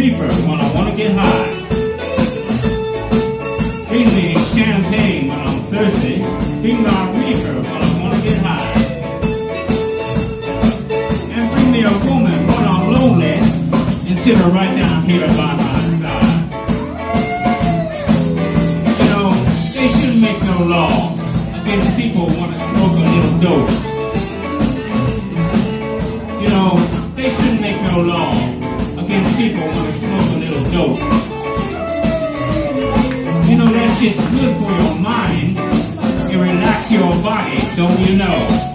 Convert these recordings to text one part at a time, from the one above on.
reefer when I want to get high. Bring me champagne when I'm thirsty. Bring my reefer when I want to get high. And bring me a woman when I'm lonely and sit her right down here by my side. You know, they shouldn't make no law against people who want to smoke a little dope. You know, they shouldn't make no law against people who wanna smoke a little dope. You know that shit's good for your mind. It relax your body, don't you know?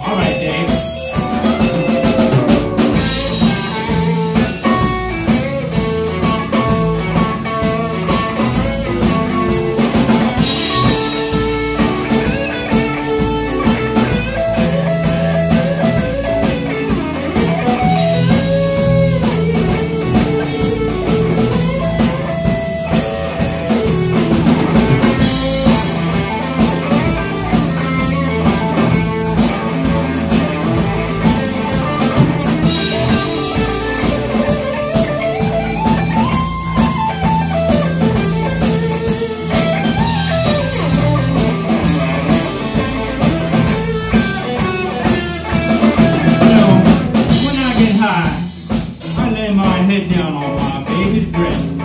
Lay my head down on my baby's breast.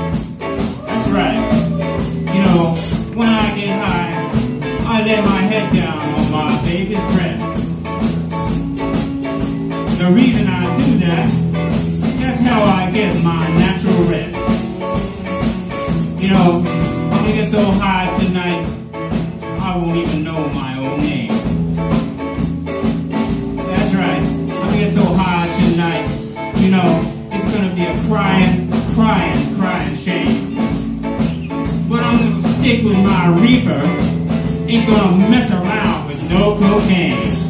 That's right. You know, when I get high, I lay my head down on my baby's breast. The reason I do that, that's how I get my natural rest. You know, when I'm get so high tonight, I won't even know my own name. Crying, crying, crying shame. But I'm gonna stick with my reefer. Ain't gonna mess around with no cocaine.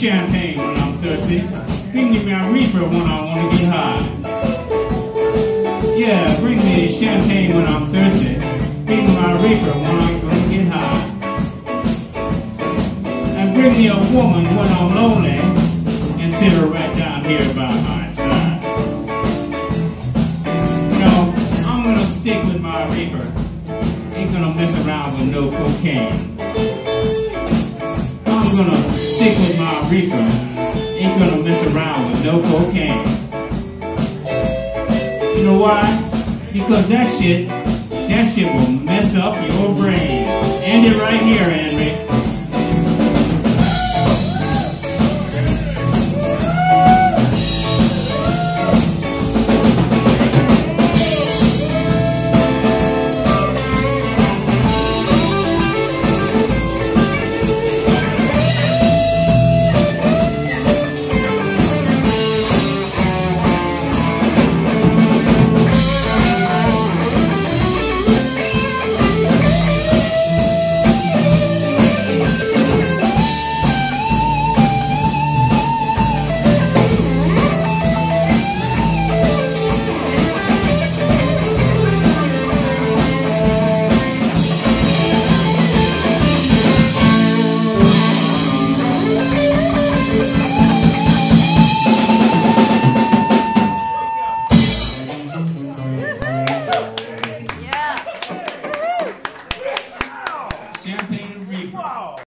Champagne when I'm thirsty. Bring me my reefer when I wanna get high. Yeah, bring me champagne when I'm thirsty. Bring me my reefer when I'm gonna get high. And bring me a woman when I'm lonely. And sit her right down here by my side. You know, I'm gonna stick with my reefer. Ain't gonna mess around with no cocaine. I'm gonna stick with my reefer. Ain't gonna mess around with no cocaine. You know why? Because that shit, that shit will mess up your brain. End it right here, Henry.